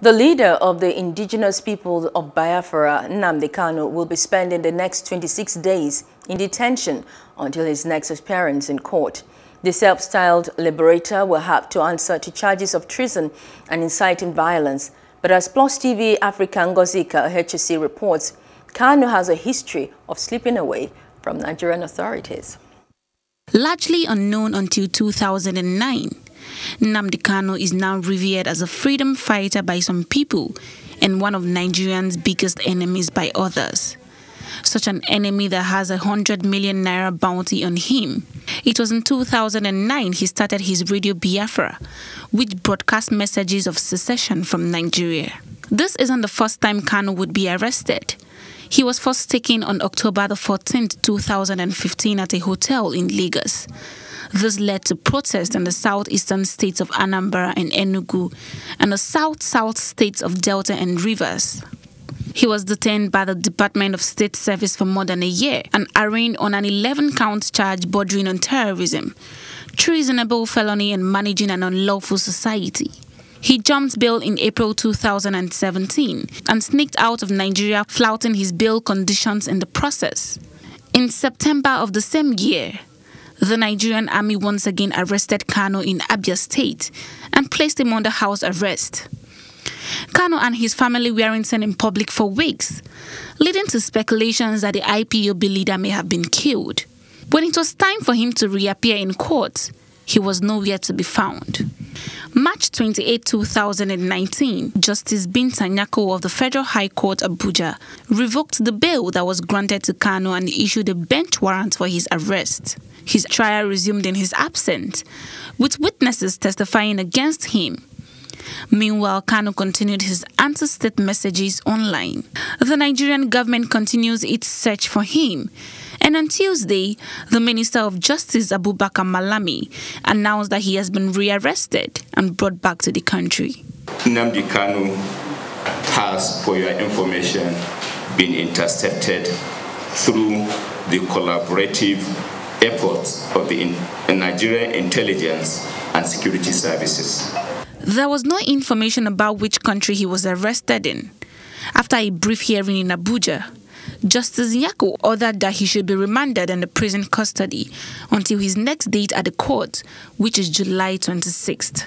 The leader of the indigenous people of Biafra, Nnamdi Kanu, will be spending the next 26 days in detention until his next appearance in court. The self-styled liberator will have to answer to charges of treason and inciting violence. But as Plus TV Africa Ngozika HSC reports, Kanu has a history of slipping away from Nigerian authorities. Largely unknown until 2009, Nnamdi Kanu is now revered as a freedom fighter by some people and one of Nigerians' biggest enemies by others. Such an enemy that has a 100 million naira bounty on him. It was in 2009 he started his Radio Biafra, which broadcast messages of secession from Nigeria. This isn't the first time Kanu would be arrested. He was first taken on October the 14th, 2015 at a hotel in Lagos. This led to protests in the southeastern states of Anambra and Enugu and the south-south states of Delta and Rivers. He was detained by the Department of State Service for more than a year and arraigned on an 11 count charge bordering on terrorism, treasonable felony, and managing an unlawful society. He jumped bail in April 2017 and sneaked out of Nigeria, flouting his bail conditions in the process. In September of the same year, the Nigerian army once again arrested Kanu in Abia State and placed him under house arrest. Kanu and his family weren't seen in public for weeks, leading to speculations that the IPOB leader may have been killed. When it was time for him to reappear in court, he was nowhere to be found. March 28, 2019, Justice Binta Nyako of the Federal High Court Abuja revoked the bail that was granted to Kanu and issued a bench warrant for his arrest. His trial resumed in his absence, with witnesses testifying against him. Meanwhile, Kanu continued his anti-state messages online. The Nigerian government continues its search for him. And on Tuesday, the Minister of Justice Abubakar Malami announced that he has been rearrested and brought back to the country. Nnamdi Kanu has, for your information, been intercepted through the collaborative efforts of the Nigerian intelligence and security services. There was no information about which country he was arrested in. After a brief hearing in Abuja, Justice Nyako ordered that he should be remanded in the prison custody until his next date at the court, which is July 26th.